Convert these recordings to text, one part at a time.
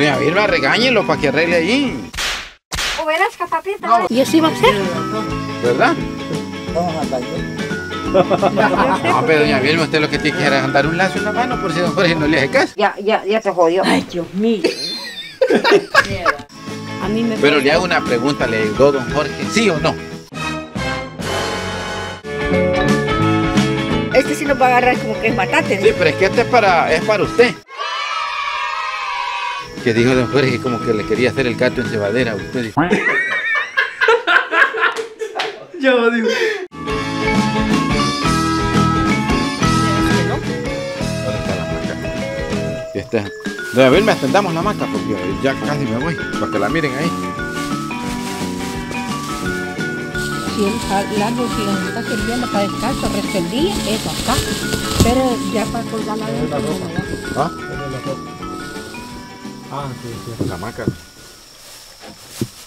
Doña Vilma, regáñelo para que arregle ahí. ¿O verás, papita? Y así va a ser. ¿Verdad? Vamos a andar No, pero doña Vilma, usted lo que tiene que hacer es andar un lazo en la mano por si don Jorge no le hace caso. Ya, ya, ya te jodió. Ay, Dios mío. A mí me Pero le hago una pregunta, ¿le ayudó don Jorge? ¿Sí o no? Este sí nos va a agarrar como que es matate. Sí, pero es que este es para, es para usted. Que dijo don Jorge como que le quería hacer el gato en cebadera a usted. Yo digo. ¿Dónde está la maca? Aquí está. Doña Vilma, extendamos la maca porque ya casi me voy. Para que la miren ahí. Si el árbol que nos está sirviendo para descanso el resto del día, es acá. Pero ya para colgarla dentro. ¿no? ¿Ah? Ah, sí, sí. La maca.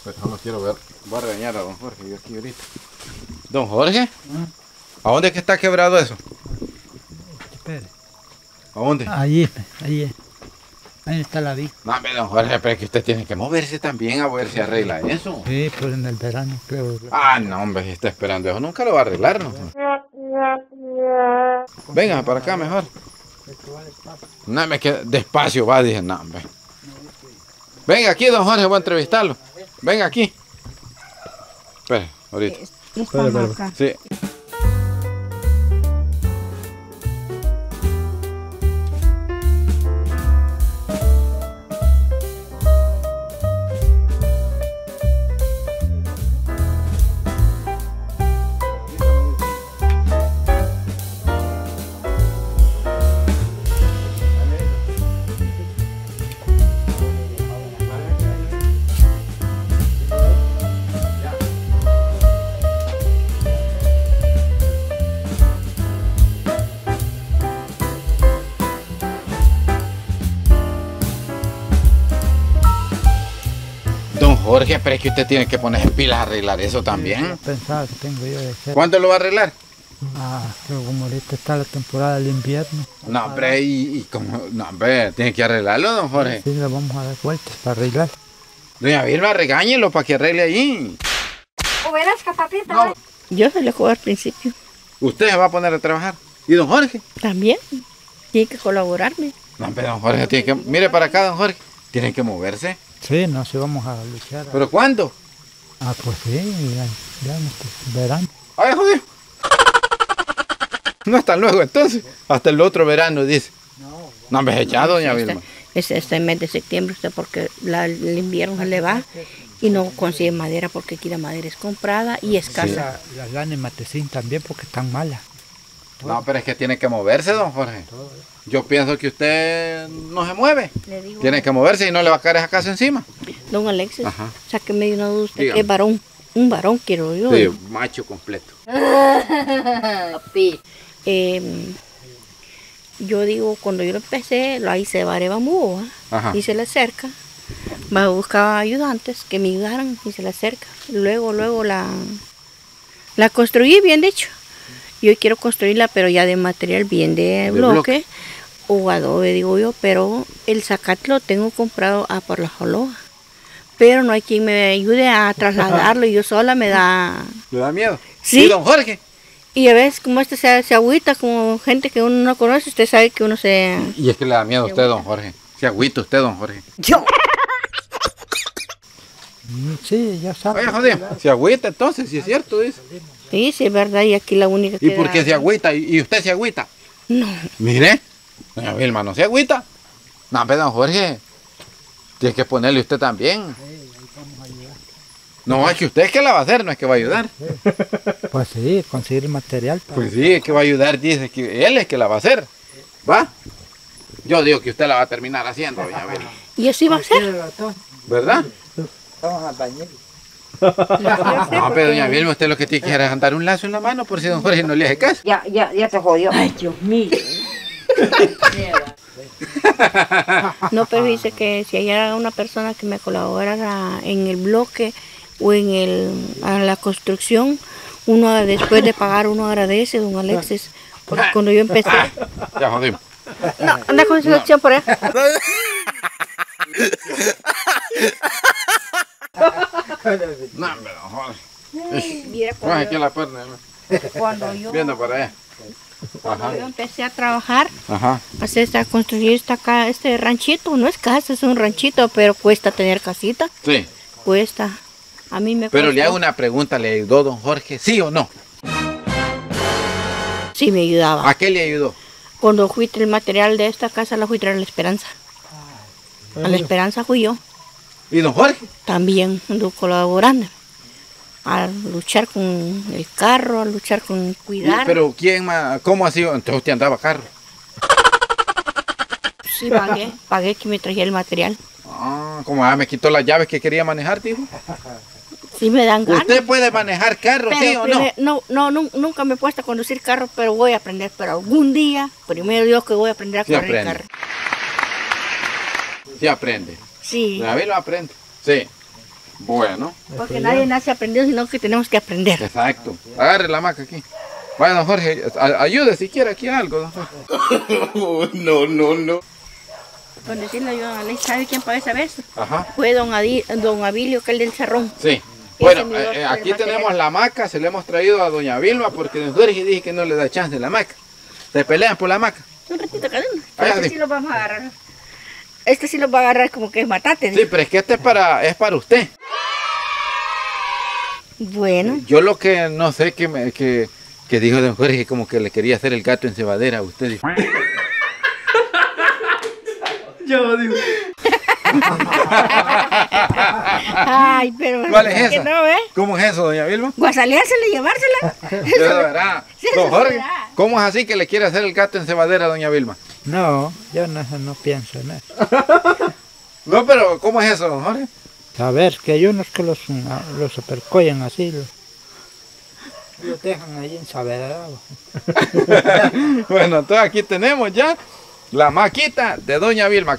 Pero no quiero ver. Voy a regañar a don Jorge yo aquí ahorita. ¿Don Jorge? ¿A dónde es que está quebrado eso? Espere. ¿A dónde? Allí, allí. Ahí está la vi. No, hombre, don Jorge, pero es que usted tiene que moverse también a ver si arregla eso. Sí, pues en el verano creo. Ah, no, hombre, si está esperando eso, nunca lo va a arreglar, ¿no? Venga, para acá mejor. No, me queda despacio, va, dije, no, hombre. Venga aquí, don Jorge, voy a entrevistarlo. Venga aquí. Espera, ahorita. Esta marca. Sí. Jorge, pero es que usted tiene que ponerse pilas a arreglar eso también. Pensaba que tengo yo de hacer. ¿Cuándo lo va a arreglar? Ah, pero como ahorita está la temporada del invierno. No, hombre, y, y como, no, hombre, tiene que arreglarlo, don Jorge. Sí, le vamos a dar vueltas para arreglar. Doña Vilma, regáñelo para que arregle ahí. ¿O verás, papita? Yo se lo juego al principio. Usted se va a poner a trabajar. ¿Y don Jorge? También. Tiene que colaborarme. No, hombre, don Jorge tiene que... Mire para acá, don Jorge. Tiene que moverse. Sí, no, sí vamos a luchar. ¿Pero cuándo? Ah, pues sí, ya, ya este verano. Ay, joder. No hasta luego, entonces. Hasta el otro verano, dice. No, hombre, ya, doña Este, Vilma. es este mes de septiembre, usted porque la- el invierno se le va y no consigue madera porque aquí la madera es comprada y escasa. La- Las lanas de matecín también porque están malas. No, pero es que tiene que moverse, don Jorge. Yo pienso que usted no se mueve. Le digo, Tiene que moverse y no le va a caer esa casa encima. don Alexis, Ajá. sáqueme de una duda usted Dígame. es varón. Un varón quiero yo. Sí, macho completo. Em, yo digo, cuando yo lo empecé, lo hice de Bareba Mugo, Ajá. hice la cerca, me buscaba ayudantes que me ayudaran, hice la cerca. Luego, luego la, la construí, bien dicho. Yo quiero construirla, pero ya de material bien de, bloque, bloque. o adobe, digo yo, pero el zacate lo tengo comprado a por la joloa. Pero no hay quien me ayude a trasladarlo y yo sola me da... ¿Le da miedo? Sí. ¿Y don Jorge? Y a veces como este se, se agüita, como gente que uno no conoce, usted sabe que uno se... Y es que le da miedo a usted, don Jorge. Se agüita usted, don Jorge. Yo. Sí, ya sabes. Oye, joder, se agüita entonces, si es cierto, dice. Sí, sí, es verdad, y aquí la única ¿Y que por qué da- se agüita? ¿Y y usted se agüita? No, Mire, doña Vilma, no se agüita. No, pero don Jorge, tiene que ponerle usted también. No, es que usted es que la va a hacer, no es que va a ayudar. Pues sí, conseguir material. para- Pues sí, es que va a ayudar, dice que él es que la va a hacer. ¿Va? Yo digo que usted la va a terminar haciendo, doña Vilma. y así va a ser. ¿Verdad? Vamos a bañar. No, pero doña Vilma, usted lo que tiene que hacer es andar un lazo en la mano por si don Jorge no le hace caso. Ya, ya, ya te jodió. Ay, Dios mío. No, pero dice que si hay una persona que me colaborara en el bloque o en el, a la construcción, uno después de pagar, uno agradece, don Alexis. Porque cuando yo empecé... Ya jodimos. No, anda con esa sección por ahí. No, hombre, don Jorge. Mira, cuando, aquí la pierna. ¿no? cuando yo, Viendo para allá. cuando yo empecé a trabajar, Ajá. a hacer esta, construir esta, este ranchito, no es casa, es un ranchito, pero cuesta tener casita, Sí. cuesta. A mí me Pero le hago una pregunta, ¿le ayudó don Jorge? ¿Sí o no? Sí, me ayudaba. ¿A qué le ayudó? Cuando fui el material de esta casa, la fui a traer a la Esperanza. A la Esperanza fui yo. ¿Y don Jorge? También ando colaborando. A luchar con el carro, a luchar con cuidar. Pero ¿quién más? ¿Cómo ha sido? Entonces usted andaba carro. Sí, pagué, pagué que me trajera el material. Ah, como ah, me quitó las llaves que quería manejar, dijo. Sí me dan ganas. ¿Usted puede manejar carro, Pero sí o no? primer- no, no, nu- nunca me he puesto a conducir carro, pero voy a aprender. Pero algún día, primero Dios que voy a aprender a Sí correr aprende. carro. Sí aprende. Sí, David lo aprende. Sí. Bueno, porque nadie nace aprendido, sino que tenemos que aprender. exacto. Agarre la maca aquí. Vaya, don Jorge, ayude si quiere aquí algo, don Jorge. Con decirle yo a Ley, ¿sabe quién paga esa vez? Ajá. Fue don, Adi- don Abilio, que es el del Cerrón. Sí. Bueno, eh, eh, aquí tenemos la maca, se la hemos traído a doña Vilma porque don Jorge dije que no le da chance de la maca. Se pelean por la maca. Un ratito. Ah, Este sí. sí lo vamos a agarrar. Este sí lo va a agarrar como que es matate. Sí, pero es que este es para, es para usted. Bueno, Yo lo que no sé que, me, que, que dijo don Jorge como que le quería hacer el gato en cebadera a usted. dijo. ay, pero ¿Cuál es esa? no, ¿eh? ¿Cómo es eso, doña Vilma? Guasaleársela y llevársela. De verdad. Sí, Don eso Jorge, será. ¿cómo es así que le quiere hacer el gato en cebadera a doña Vilma? No, yo no, no pienso en eso. No, pero ¿cómo es eso, don Jorge? A ver, que hay unos que los, ah, los supercollan así, los, los dejan ahí en saberado. bueno, entonces aquí tenemos ya la maquita de doña Vilma.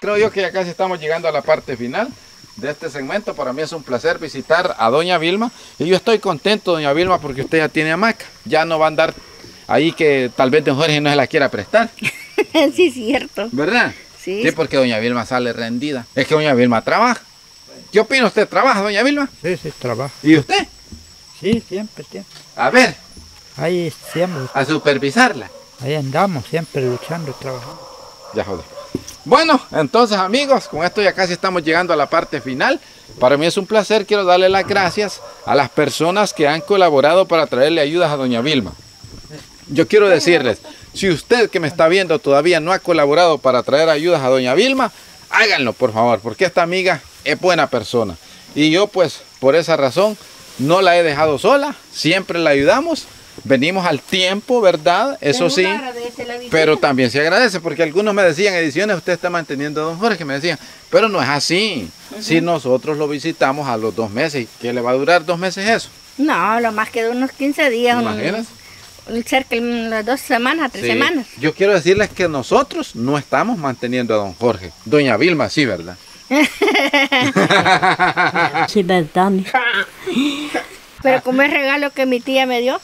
Creo yo que ya casi estamos llegando a la parte final de este segmento. Para mí es un placer visitar a doña Vilma. Y yo estoy contento, doña Vilma, porque usted ya tiene hamaca. Ya no va a andar ahí que tal vez don Jorge no se la quiera prestar. sí, cierto. ¿Verdad? Sí. Sí, porque doña Vilma sale rendida. Es que doña Vilma trabaja. ¿Qué opina usted? ¿Trabaja, doña Vilma? Sí, sí, trabajo. ¿Y usted? Sí, siempre, siempre. A ver, Ahí siempre, a supervisarla. ahí andamos, siempre luchando, trabajando. Ya joder. Bueno, entonces amigos, con esto ya casi estamos llegando a la parte final. Para mí es un placer, quiero darle las gracias a las personas que han colaborado para traerle ayudas a doña Vilma. Yo quiero decirles, si usted que me está viendo todavía no ha colaborado para traer ayudas a doña Vilma, háganlo por favor, porque esta amiga es buena persona. Y yo pues por esa razón no la he dejado sola, siempre la ayudamos. Venimos al tiempo, ¿verdad? Eso sí. Pero también se agradece porque algunos me decían, ediciones, usted está manteniendo a don Jorge, me decían, pero no es así. Si nosotros lo visitamos a los dos meses, ¿qué le va a durar dos meses eso? No, lo más que de unos 15 días. ¿Me un- imaginas? un- cerca de unas dos semanas, tres Sí. semanas. Yo quiero decirles que nosotros no estamos manteniendo a don Jorge. Doña Vilma, sí, ¿verdad? Sí, verdad. Pero como es regalo que mi tía me dio,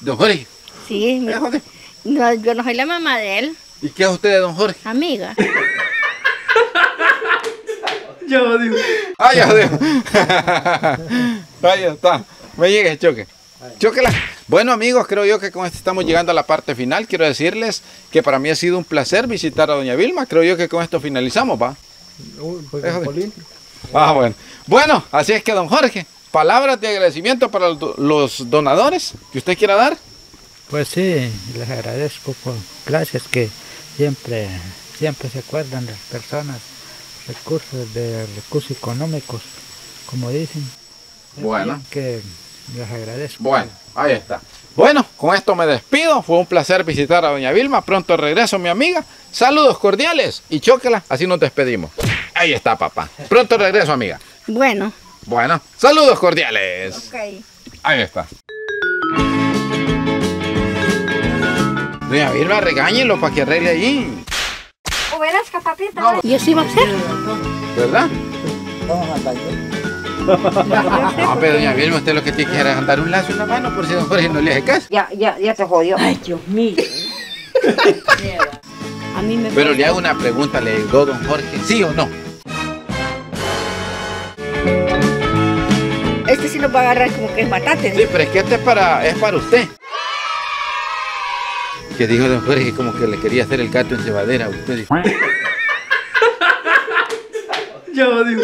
don Jorge, sí, mi- ¿eh, Jorge? no, yo no soy la mamá de él, ¿y qué es usted de don Jorge? amiga. Yo digo. Ay, ya digo. Ahí está. Me llega el choque. Chóquela. Bueno amigos, creo yo que con esto estamos llegando a la parte final. Quiero decirles que para mí ha sido un placer visitar a doña Vilma. Creo yo que con esto finalizamos, ¿va? Déjame. Ah, bueno. Bueno, así es que don Jorge, palabras de agradecimiento para los do- los donadores que usted quiera dar. Pues sí, les agradezco por gracias que siempre, siempre se acuerdan las personas, recursos de recursos económicos, como dicen. Bueno. Que les agradezco. Bueno, ahí está. Bueno, con esto me despido. Fue un placer visitar a doña Vilma. Pronto regreso, mi amiga. Saludos cordiales y chóquela. Así nos despedimos. Ahí está, papá. Pronto regreso, amiga. Bueno, Bueno, saludos cordiales. ok. Ahí está. Doña Vilma, regáñenlo para que arregle allí. ¿O verás que papita? ¿Y así va a ser? ¿Verdad? No, pero doña Vilma, usted lo que tiene que hacer es andar un lazo en la mano por si don Jorge no le hace caso. Ya, ya, ya te jodió. Ay, Dios mío. A mí me Pero le hago una pregunta, le digo, don Jorge, ¿sí o no? Este sí lo va a agarrar como que es matate. Sí, pero es que este es para, es para usted. Que dijo don Jorge como que le quería hacer el gato en cebadera a usted. Ya, digo.